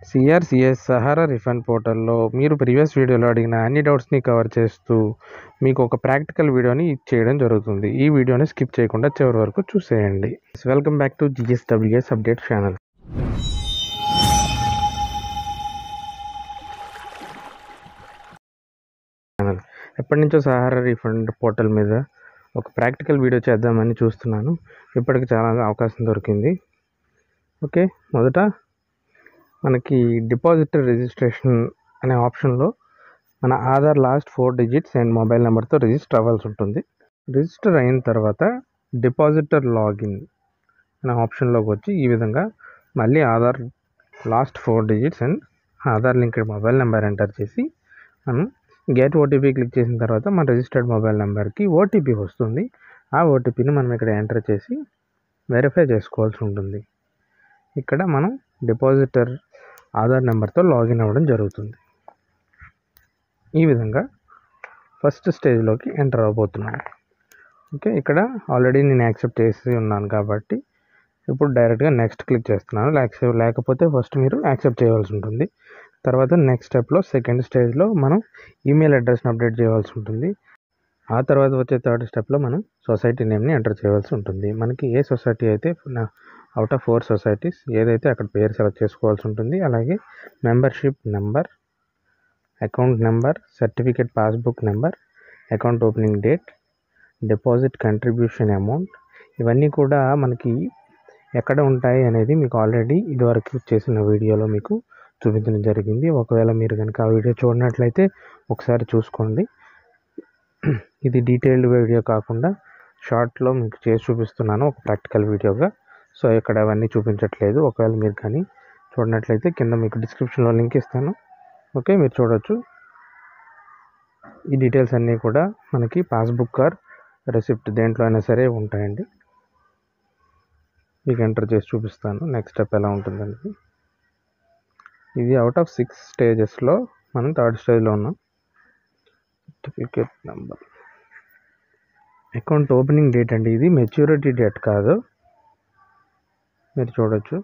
CRCS Sahara refund పోర్టల్లో మీరు previous వీడియోలో అడిగిన అన్ని డౌట్స్ని కవర్ చేస్తూ మీకు ఒక ప్రాక్టికల్ వీడియోని చేయడం జరుగుతుంది. ఈ వీడియోని స్కిప్ చేయకుండా చివరి వరకు చూసేయండి. Welcome back to GSWS update channel channel ఎప్పటి నుంచో సహారా రిఫండ్ పోర్టల్ మీద ఒక ప్రాక్టికల్ వీడియో చేద్దామని చూస్తున్నాను. ఇప్పటికి చాలా అవకాశం దొరికింది. ఓకే మొదట మనకి డిపాజిటర్ రిజిస్ట్రేషన్ అనే ఆప్షన్లో మన Aadhaar last four digits and mobile నెంబర్తో రిజిస్టర్ అవ్వాల్సి ఉంటుంది. రిజిస్టర్ అయిన తర్వాత డిపాజిటర్ లాగిన్ అనే ఆప్షన్లోకి వచ్చి ఈ విధంగా మళ్ళీ Aadhaar last four digits and Aadhaar linked mobile number enter చేసి మనం గెట్ ఓటీపీ క్లిక్ చేసిన తర్వాత మన రిజిస్టర్డ్ మొబైల్ నెంబర్కి ఓటీపీ వస్తుంది. ఆ ఓటీపీని మనం ఇక్కడ ఎంటర్ చేసి వెరిఫై చేసుకోవాల్సి ఉంటుంది. ఇక్కడ మనం డిపాజిటర్ ఆధార్ నెంబర్తో లాగిన్ అవ్వడం జరుగుతుంది. ఈ విధంగా ఫస్ట్ స్టేజ్లోకి ఎంటర్ అవ్వబోతున్నాను ఓకే ఇక్కడ ఆల్రెడీ నేను యాక్సెప్ట్ చేసి ఉన్నాను కాబట్టి ఇప్పుడు డైరెక్ట్గా నెక్స్ట్ క్లిక్ చేస్తున్నాను. లేకపోతే ఫస్ట్ మీరు యాక్సెప్ట్ చేయవలసి ఉంటుంది. తర్వాత నెక్స్ట్ స్టెప్లో సెకండ్ స్టేజ్లో మనం ఈమెయిల్ అడ్రస్ని అప్డేట్ చేయవలసి ఉంటుంది. ఆ తర్వాత వచ్చే థర్డ్ స్టెప్లో మనం సొసైటీ నేమ్ని ఎంటర్ చేయవలసి ఉంటుంది. మనకి ఏ సొసైటీ అయితే అవుట్ ఆఫ్ ఫోర్ సొసైటీస్ ఏదైతే అక్కడ పేరు సెలెక్ట్ చేసుకోవాల్సి ఉంటుంది అలాగే membership number account number certificate passbook number account opening date deposit contribution amount ఇవన్నీ కూడా మనకి ఎక్కడ ఉంటాయి అనేది మీకు ఆల్రెడీ ఇదివరకు చేసిన వీడియోలో మీకు చూపించడం జరిగింది. ఒకవేళ మీరు కనుక ఆ వీడియో చూడనట్లయితే ఒకసారి చూసుకోండి. ఇది డీటెయిల్డ్ వీడియో కాకుండా షార్ట్లో మీకు చేసి చూపిస్తున్నాను ఒక ప్రాక్టికల్ వీడియోగా సో ఇక్కడ అవన్నీ చూపించట్లేదు. ఒకవేళ మీరు కానీ చూడనట్లయితే కింద మీకు డిస్క్రిప్షన్లో లింక్ ఇస్తాను. ఓకే మీరు చూడవచ్చు ఈ డీటెయిల్స్ అన్నీ కూడా మనకి పాస్బుక్ ఆర్ రెసిప్ట్ దేంట్లో అయినా సరే ఉంటాయండి. మీకు ఎంటర్ చేసి చూపిస్తాను. నెక్స్ట్ స్టెప్ ఎలా ఉంటుందనేది. ఇది అవుట్ ఆఫ్ సిక్స్ స్టేజెస్లో మనం థర్డ్ స్టేజ్లో ఉన్నాం. Certificate number account opening date అండి ఇది. మెచ్యూరిటీ డేట్ కాదు. మీరు చూడొచ్చు.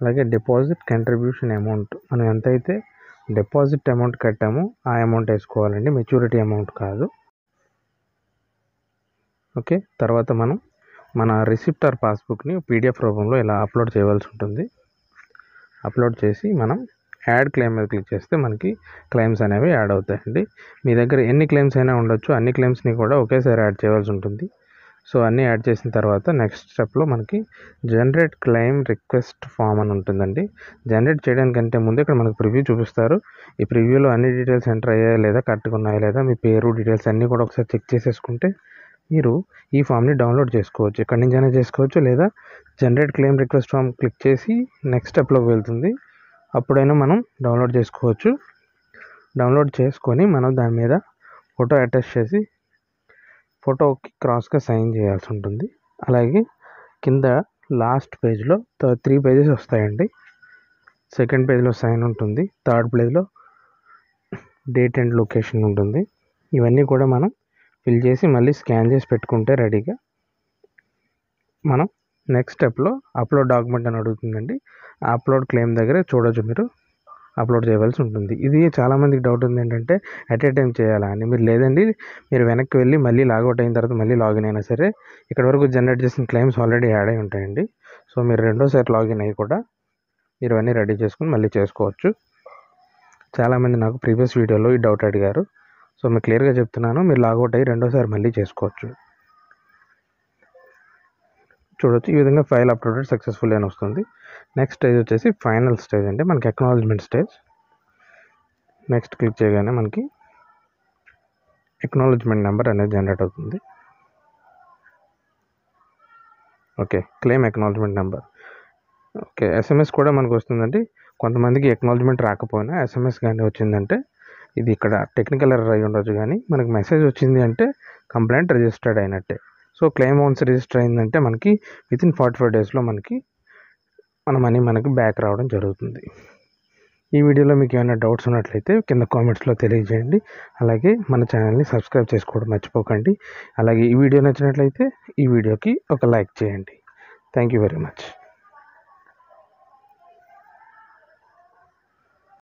అలాగే డిపాజిట్ కంట్రిబ్యూషన్ అమౌంట్ మనం ఎంతైతే డిపాజిట్ అమౌంట్ కట్టామో ఆ అమౌంట్ వేసుకోవాలండి. మెచ్యూరిటీ అమౌంట్ కాదు. ఓకే తర్వాత మనం మన రిసిప్ట్ ఆర్ పాస్బుక్ని పీడిఎఫ్ రూపంలో ఇలా అప్లోడ్ చేయవలసి ఉంటుంది. అప్లోడ్ చేసి మనం యాడ్ క్లెయిమ్ మీద క్లిక్ చేస్తే మనకి క్లెయిమ్స్ అనేవి యాడ్ అవుతాయండి. మీ దగ్గర ఎన్ని క్లెయిమ్స్ అయినా ఉండొచ్చు. అన్ని క్లెయిమ్స్ని కూడా ఒకేసారి యాడ్ చేయవలసి ఉంటుంది. సో అన్నీ యాడ్ చేసిన తర్వాత నెక్స్ట్ స్టెప్లో మనకి జనరేట్ క్లెయిమ్ రిక్వెస్ట్ ఫామ్ అని ఉంటుందండి. జనరేట్ చేయడానికంటే ముందు ఇక్కడ మనకు ప్రివ్యూ చూపిస్తారు. ఈ ప్రివ్యూలో అన్ని డీటెయిల్స్ ఎంటర్ అయ్యాయా లేదా కరెక్ట్గా ఉన్నాయా లేదా మీ పేరు డీటెయిల్స్ అన్నీ కూడా ఒకసారి చెక్ చేసేసుకుంటే మీరు ఈ ఫామ్ని డౌన్లోడ్ చేసుకోవచ్చు. ఎక్కడి నుంచైనా చేసుకోవచ్చు లేదా generate claim request form click చేసి నెక్స్ట్ స్టెప్లోకి వెళ్తుంది. అప్పుడైనా మనం డౌన్లోడ్ చేసుకోవచ్చు. డౌన్లోడ్ చేసుకొని మనం దాని మీద ఫోటో అటాచ్ చేసి ఫోటోకి క్రాస్గా సైన్ చేయాల్సి ఉంటుంది అలాగే కింద లాస్ట్ పేజ్లో త్రీ పేజెస్ వస్తాయండి. సెకండ్ పేజ్లో సైన్ ఉంటుంది. థర్డ్ పేజ్లో డేట్ అండ్ లొకేషన్ ఉంటుంది. ఇవన్నీ కూడా మనం ఫిల్ చేసి మళ్ళీ స్కాన్ చేసి పెట్టుకుంటే రెడీగా మనం నెక్స్ట్ స్టెప్లో అప్లోడ్ డాక్యుమెంట్ అని అడుగుతుందండి. అప్లోడ్ క్లెయిమ్ దగ్గర చూడొచ్చు మీరు. అప్లోడ్ చేయవలసి ఉంటుంది. ఇది చాలామందికి డౌట్ ఉంది ఏంటంటే అట్ ఏ టైం చేయాలా అని? మీరు లేదండి మీరు వెనక్కి వెళ్ళి మళ్ళీ లాగౌట్ అయిన తర్వాత మళ్ళీ లాగిన్ అయినా సరే ఇక్కడ వరకు జనరేట్ చేసిన క్లెయిమ్స్ ఆల్రెడీ యాడ్ అయి ఉంటాయండి. సో మీరు రెండోసారి లాగిన్ అయ్యి కూడా మీరు అన్నీ రెడీ చేసుకుని మళ్ళీ చేసుకోవచ్చు. చాలామంది నాకు ప్రీవియస్ వీడియోలో ఈ డౌట్ అడిగారు. సో మీకు క్లియర్గా చెప్తున్నాను మీరు లాగౌట్ అయ్యి రెండోసారి మళ్ళీ చేసుకోవచ్చు. చూడొచ్చు. ఈ విధంగా ఫైల్ అప్లోడెడ్ సక్సెస్ఫుల్ అని వస్తుంది. నెక్స్ట్ స్టేజ్ వచ్చేసి ఫైనల్ స్టేజ్ అంటే మనకి ఎక్నాలజ్మెంట్ స్టేజ్ నెక్స్ట్ క్లిక్ చేయగానే మనకి ఎక్నాలజ్మెంట్ నెంబర్ అనేది జనరేట్ అవుతుంది. Okay claim acknowledgement number okay SMS కూడా మనకు వస్తుందండి. కొంతమందికి ఎక్నాలజ్మెంట్ రాకపోయినా ఎస్ఎంఎస్ కానీ వచ్చిందంటే ఇది ఇక్కడ టెక్నికల్ ఎర్రర్ అయి ఉండొచ్చు కానీ మనకి మెసేజ్ వచ్చింది అంటే కంప్లైంట్ రిజిస్టర్డ్ అయినట్టే. సో క్లెయిమ్ వన్స్ రిజిస్టర్ అయిందంటే మనకి వితిన్ ఫార్టీ ఫైవ్ డేస్లో మనకి మన మనీ మనకి బ్యాక్ రావడం జరుగుతుంది. ఈ వీడియోలో మీకు ఏమైనా డౌట్స్ ఉన్నట్లయితే కింద కామెంట్స్లో తెలియజేయండి. అలాగే మన ఛానల్ని సబ్స్క్రైబ్ చేసుకోవడం మర్చిపోకండి. అలాగే ఈ వీడియో నచ్చినట్లయితే ఈ వీడియోకి ఒక లైక్ చేయండి. Thank you very much